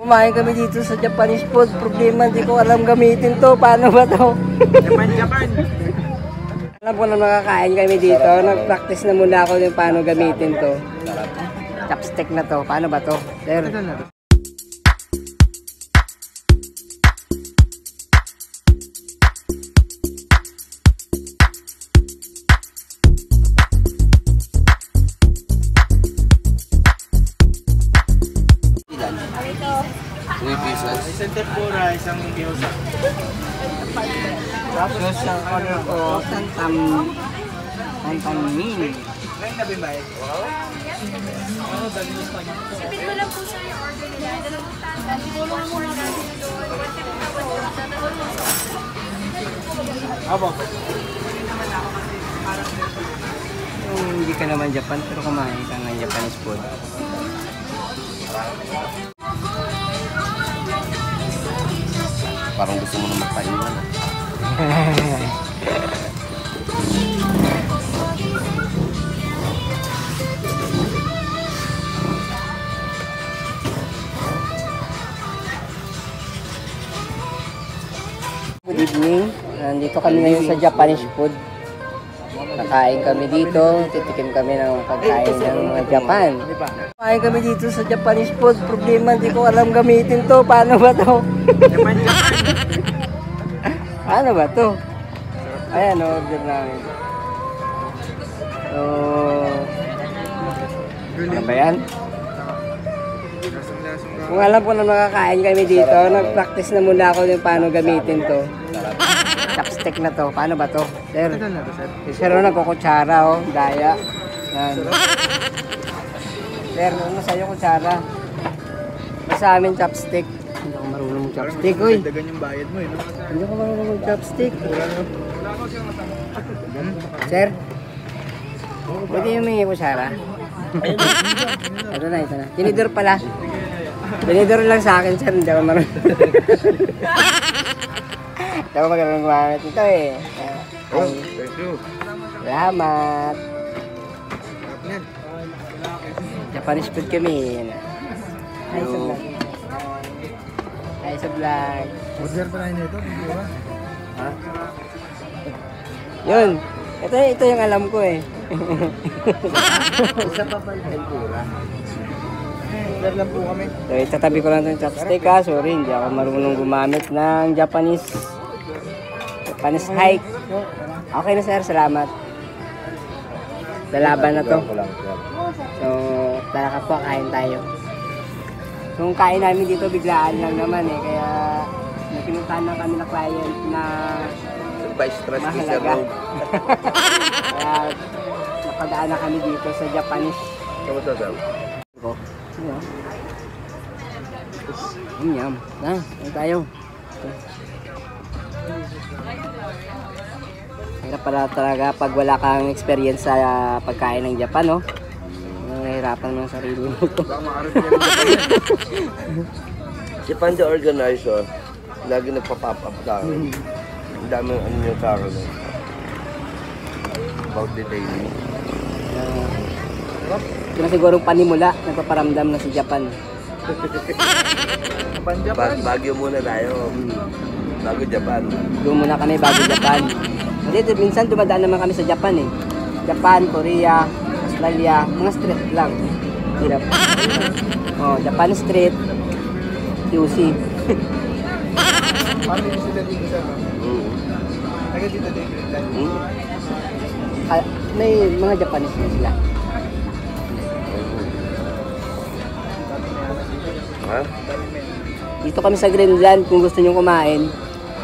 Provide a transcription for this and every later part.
Kumain kami dito sa Japanese food. Problema, hindi ko alam gamitin to. Paano ba to? Japan, Japan. alam ko na nakakain kami dito. Nag-practice na muna ako yung paano gamitin to. Chopstick na to. Paano ba to? Sir. Isang gyoza. Tapos ang order ko, santam, santam min. Ngayon na bimbay. Sabihin ko lang po sa yung order nila. Dalawang tanda. Siguro muna natin doon. One tip na one tip. Dalawang sauce. Abo. Yung hindi ka naman Japan, pero kumain ka ng Japanese food. Parang gusto mo na magpaiwan. Good evening. Nandito kami ngayon sa Japanese food. Kakain kami dito, titikim kami ng pagkain ng Japan. Kakain kami dito sa Japanese food. Problema, hindi ko alam gamitin to. Paano ba to? Paano ba to? Ayan, order namin. So, ano ba yan? Kung alam ko na nakakain kami dito, nag-practice na muna ako yung paano gamitin to. Chopstick na to. Paano ba to? Sir, Ito na to, sir. si Sir oh, nagkukutsara oh, daya. Yan. Sir, ano sa'yo kutsara? Sa amin chopstick. Hindi ako marunong mag chopstick, uy. Dagan yung bayad mo, eh, no? Hindi ako marunong mag chopstick. Wala, no? Sir, pwede yung may kutsara? ito na, ito na. Tinidor pala. Tinidor lang sa akin, sir. Hindi ako marunong. Hindi ako marunong gumamit nito eh. Oh, Ay, thank you. salamat. Japanese food kami. Ay, sa vlog. Ay, sa vlog. Order pa tayo nito, tempura. Ha? Yun. Ito, ito yung alam ko eh. Isa pa ba yung tempura? Order lang po kami. So, itatabi ko lang itong chopstick ha. Sorry, hindi ako marunong gumamit ng Japanese Japanese hike. Okay na sir, salamat. Sa laban na to. So, tara ka po, kain tayo. So, yung kain namin dito, biglaan lang naman eh. Kaya, may pinuntahan lang kami na client na By stress kiss mahalaga. road. Kaya, napadaan na kami dito sa Japanese Kamusta, Sam? ko. Ano? Yum, yum. Na, tayo? Hirap pala talaga pag wala kang experience sa pagkain ng Japan, no? Nahihirapan mo ang sarili mo. Si Panda Organizer, lagi nagpa-pop up sa akin. Ang dami ano niya sa akin. eh. About detailing. Uh, ito na sigurong panimula, nagpaparamdam na si Japan. Japan, Japan. Ba- Baguio muna tayo. Bago Japan. Doon muna kami bago Japan. Dito, minsan dumadaan naman kami sa Japan eh. Japan, Korea, Australia, mga street lang. Japan. Oh, Japan Street, QC. Yung sila dito, sir? no? Mm. Taga dito din, Greenland. Mm. Ah, may mga Japanese na sila. Ha? Dito kami sa Greenland kung gusto niyo kumain.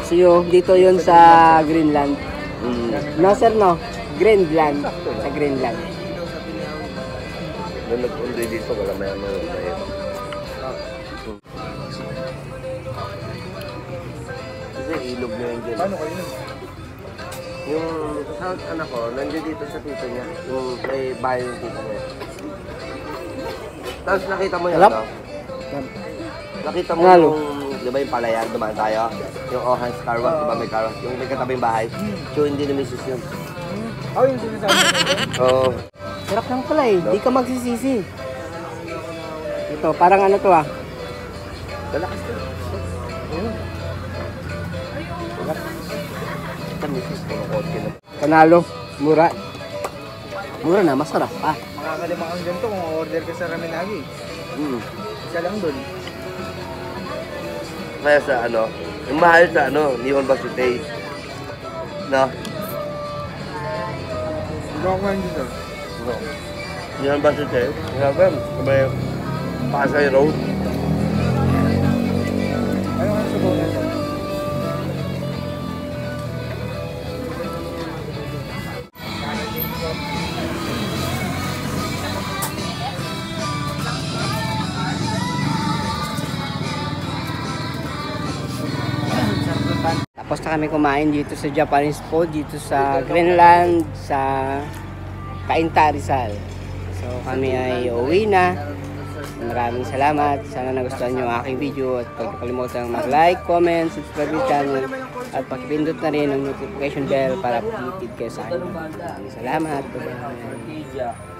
So yun, dito yun sa Greenland. Mm. No sir no, Greenland. Sa Greenland. Nung nag-unday dito, wala may ano tayo. Kasi ilog na yun dyan. Paano kayo nun? Yung sa anak ko, nandiyan dito sa tito niya. Yung may bahay yung tito niya. Tapos nakita mo yun, no? Nakita mo Ngalo. yung, di ba yung palayan, dumaan tayo? Yung Ohan's Car Wash, di ba may car wash? Yung may katabing bahay. So hindi na misis yun. Oh, yung sinasabi yun? Oo. Sarap lang pala eh, di ka magsisisi. Ito, parang ano to ah. Konti na. Panalo. Mura. Mura na, masarap pa. Makakalima kang ganito kung order ka sa Raminagi. Mm. Isa lang doon. Kaya sa ano, yung mahal sa ano, Nihon Basutei. No? Hindi ako kumain dito. No. Nihon Basutei. Grabe, may Pasay Road. Tapos na kami kumain dito sa Japanese food, dito sa Greenland, sa Cainta Rizal. So kami ay uuwi na. Maraming salamat. Sana nagustuhan nyo ang aking video at huwag kalimutan mag-like, comment, subscribe yung channel at pakipindot na rin ang notification bell para updated kayo sa akin. Maraming salamat. Bye-bye.